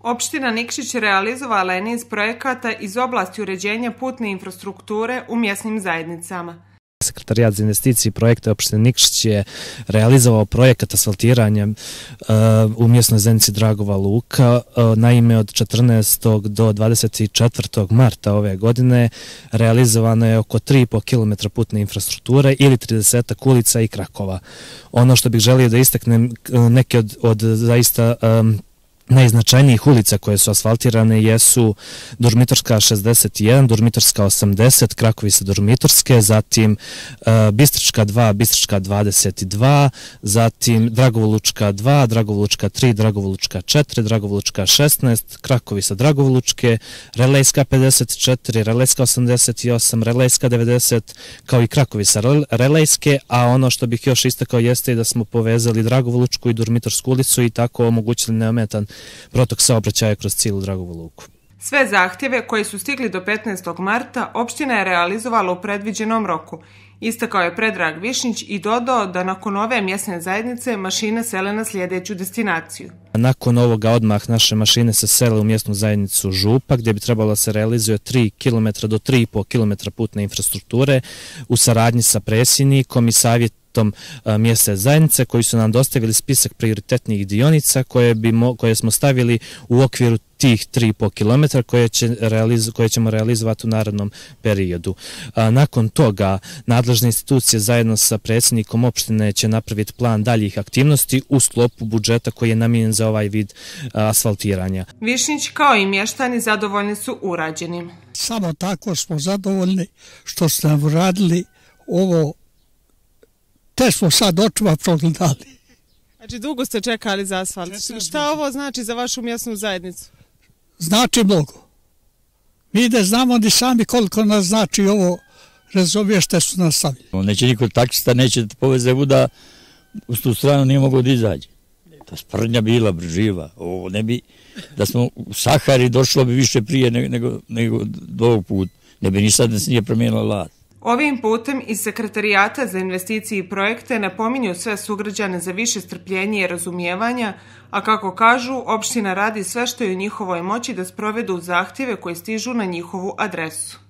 Opština Nikšić realizovala je niz projekata iz oblasti uređenja putne infrastrukture u mjesnim zajednicama. Sekretarijat za investicije i projekte opštine Nikšić je realizovao projekat asfaltiranja uh, u mjesnoj zajednici Dragova Luka. E, uh, naime, od 14. do 24. marta ove godine realizovano je oko 3,5 km putne infrastrukture ili 30 ulica i krakova. Ono što bih želio da istaknem e, neke od, od zaista um, Najznačajnijih ulica koje su asfaltirane jesu Dormitorska 61, Dormitorska 80, Krakovica Dormitorske, zatim e, Bistrička 2, Bistrička 22, zatim Dragovolučka 2, Dragovolučka 3, Dragovolučka 4, Dragovolučka 16, Krakovica Dragovolučke, Relejska 54, Relejska 88, Relejska 90, kao i Krakovica Relejske, a ono što bih još istakao jeste da smo povezali Dragovolučku i Dormitorsku ulicu i tako omogućili neometan protok saobraćaja kroz cijelu Dragovu luku. Sve zahtjeve koji su stigli do 15. marta opština je realizovala u predviđenom roku. Istakao je Predrag Višnić i dodao da nakon ove mjesne zajednice mašine sele na sljedeću destinaciju. Nakon ovoga odmah naše mašine se sele u mjesnu zajednicu Župa gdje bi trebalo se realizuje 3 km do 3,5 km putne infrastrukture u saradnji sa presjednikom i savjet tom mjese zajednice koji su nam dostavili spisak prioritetnih dionica koje, bi mo, koje smo stavili u okviru tih 3,5 km koje, će realiz, koje ćemo realizovati u narodnom periodu. A, nakon toga, nadležne institucije zajedno sa predsjednikom opštine će napraviti plan daljih aktivnosti u sklopu budžeta koji je namijenjen za ovaj vid a, asfaltiranja. Višnić kao i mještani zadovoljni su urađenim. Samo tako smo zadovoljni što ste nam uradili ovo te smo sad očuva progledali. Znači, dugo ste čekali za asfalt. Čekali. Šta ovo znači za vašu mjesnu zajednicu? Znači mnogo. Mi da znamo ni sami koliko nas znači ovo razumijeste su nas stavili. Neće niko taksista, neće da poveze vuda, u tu stranu nije mogo da izađe. Ta sprnja bila živa. Ovo ne bi, da smo u Sahari došlo bi više prije nego, nego, nego do ovog puta. Ne bi ni sad nije promijenila lad. Ovim putem iz Sekretarijata za investicije i projekte napominju sve sugrađane za više strpljenje i razumijevanja, a kako kažu, opština radi sve što je u njihovoj moći da sprovedu zahtjeve koje stižu na njihovu adresu.